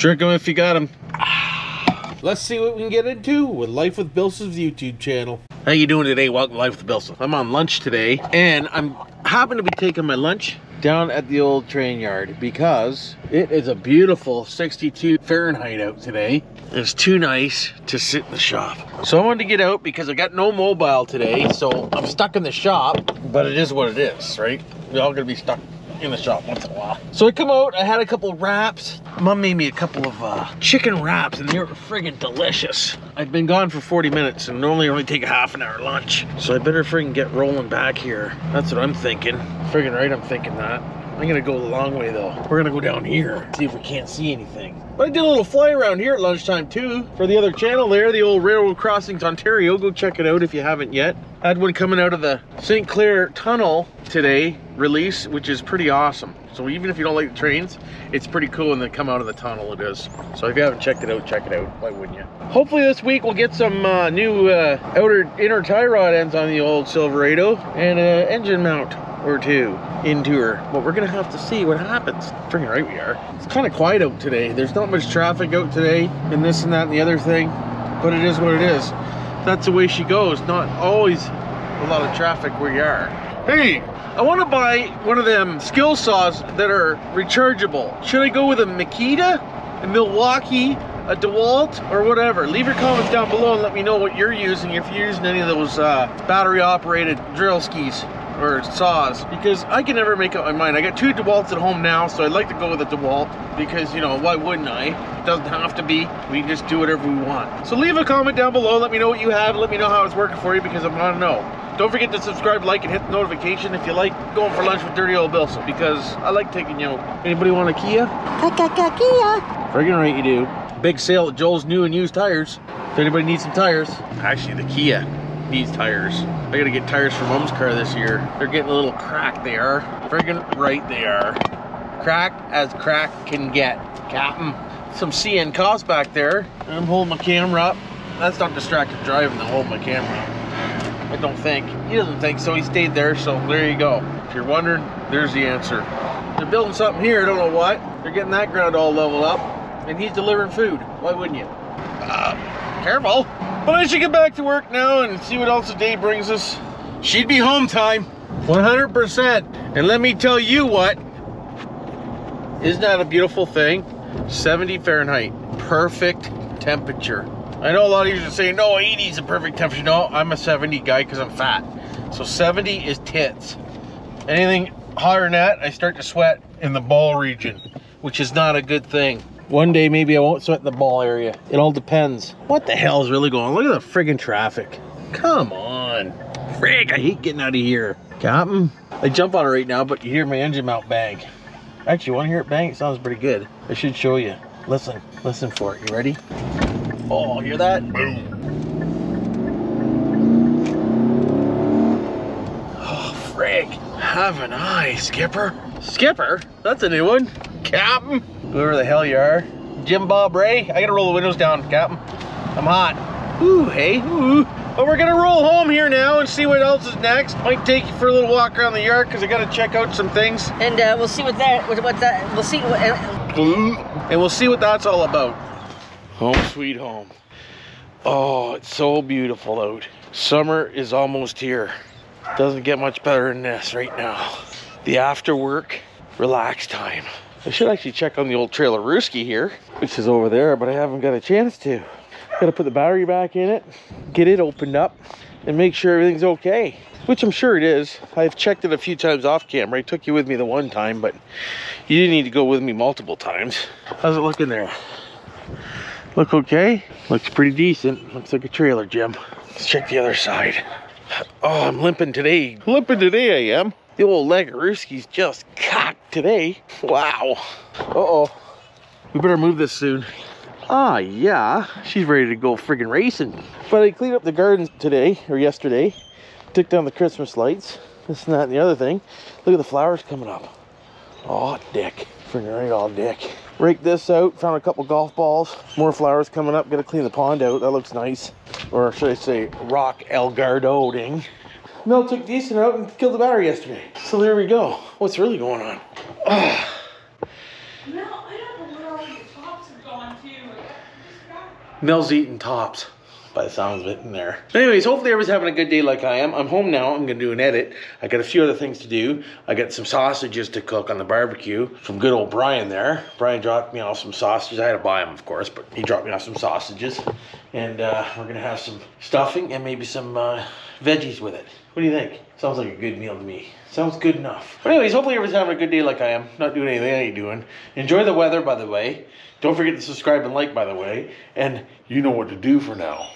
Trick them if you got them. Let's see what we can get into with Life with BillSiff's YouTube channel. How you doing today? Welcome to Life with BillSiff. I'm on lunch today, and I'm happen to be taking my lunch down at the old train yard because it is a beautiful 62 Fahrenheit out today. It's too nice to sit in the shop. So I wanted to get out because I got no mobile today, so I'm stuck in the shop, but it is what it is, right? We're all gonna be stuck in the shop once in a while. So I come out, I had a couple wraps. Mom made me a couple of uh, chicken wraps and they were friggin' delicious. I've been gone for 40 minutes and normally only take a half an hour lunch. So I better friggin' get rolling back here. That's what I'm thinking. Friggin' right, I'm thinking that. I'm gonna go the long way though. We're gonna go down here, see if we can't see anything. But I did a little fly around here at lunchtime too for the other channel there, the old Railroad Crossings Ontario. Go check it out if you haven't yet. Had one coming out of the St. Clair Tunnel today release, which is pretty awesome. So even if you don't like the trains, it's pretty cool when they come out of the tunnel, it is. So if you haven't checked it out, check it out. Why wouldn't you? Hopefully this week we'll get some uh, new uh, outer inner tie rod ends on the old Silverado and an engine mount or two into her. But we're gonna have to see what happens. Freaking right we are. It's kind of quiet out today. There's not much traffic out today and this and that and the other thing, but it is what it is. That's the way she goes. Not always a lot of traffic where you are. Hey, I want to buy one of them skill saws that are rechargeable. Should I go with a Makita, a Milwaukee, a DeWalt, or whatever? Leave your comments down below and let me know what you're using if you're using any of those uh, battery operated drill skis or saws because I can never make up my mind. I got two DeWalts at home now, so I'd like to go with a DeWalt because, you know, why wouldn't I? It doesn't have to be. We can just do whatever we want. So leave a comment down below. Let me know what you have. Let me know how it's working for you because I want to know. Don't forget to subscribe, like, and hit the notification if you like going for lunch with Dirty Old BillSiff because I like taking you out. Anybody want a Kia? Kia. Friggin' right you do. Big sale at Joel's new and used tires. If anybody needs some tires. Actually, the Kia needs tires. I gotta get tires for mom's car this year. They're getting a little cracked, they are. Friggin' right they are. Cracked as crack can get. Captain. Some CN cost back there. I'm holding my camera up. That's not distracted driving, to hold my camera up. I don't think. He doesn't think so. He stayed there, so there you go. If you're wondering, there's the answer. They're building something here, I don't know what. They're getting that ground all leveled up, and he's delivering food. Why wouldn't you? Uh, careful. But I should get back to work now and see what else the day brings us. She'd be home time, 100%. And let me tell you what, isn't that a beautiful thing? 70 Fahrenheit, perfect temperature. I know a lot of you are saying, no, 80 is a perfect temperature. No, I'm a 70 guy because I'm fat. So 70 is tits. Anything higher than that, I start to sweat in the ball region, which is not a good thing. One day, maybe I won't sweat in the ball area. It all depends. What the hell is really going on? Look at the friggin' traffic. Come on. Frig, I hate getting out of here. Captain, I jump on it right now, but you hear my engine mount bang. Actually, you want to hear it bang? It sounds pretty good. I should show you. Listen, listen for it. You ready? Oh, hear that? Boom. Oh, frig. Have an eye, Skipper. Skipper? That's a new one. Captain? Whoever the hell you are. Jim Bob Ray? I gotta roll the windows down, Captain. I'm hot. Ooh, hey, ooh. But we're gonna roll home here now and see what else is next. Might take you for a little walk around the yard because I gotta check out some things. And uh, we'll see what that, what, what that, we'll see what, uh, And we'll see what that's all about. Home sweet home. Oh, it's so beautiful out. Summer is almost here. Doesn't get much better than this right now. The after work, relax time. I should actually check on the old trailer Ruski here, which is over there, but I haven't got a chance to. Gotta put the battery back in it, get it opened up, and make sure everything's okay. Which I'm sure it is. I've checked it a few times off camera. I took you with me the one time, but you didn't need to go with me multiple times. How's it looking there? Look okay? Looks pretty decent. Looks like a trailer, Jim. Let's check the other side. Oh, I'm limping today. Limping today, I am. The old Legaruski's just cocked today. Wow. Uh-oh. We better move this soon. Ah, yeah. She's ready to go friggin' racing. But I cleaned up the garden today, or yesterday. Took down the Christmas lights. This and that and the other thing. Look at the flowers coming up. Oh, dick. Friggin' right all dick. Rake this out, found a couple golf balls. More flowers coming up, gotta clean the pond out. That looks nice. Or should I say, rock Elgardo ding. Mel took decent out and killed the battery yesterday. So there we go. What's really going on? Ah. No, I don't know where all your tops are Mel's eating tops by the sounds of it in there. Anyways, hopefully everyone's having a good day like I am. I'm home now. I'm gonna do an edit. I got a few other things to do. I got some sausages to cook on the barbecue from good old Brian there. Brian dropped me off some sausages. I had to buy them, of course, but he dropped me off some sausages. And uh, we're gonna have some stuffing and maybe some uh, veggies with it. What do you think? Sounds like a good meal to me. Sounds good enough. But anyways, hopefully everyone's having a good day like I am. Not doing anything I ain't doing. Enjoy the weather, by the way. Don't forget to subscribe and like, by the way. And you know what to do for now.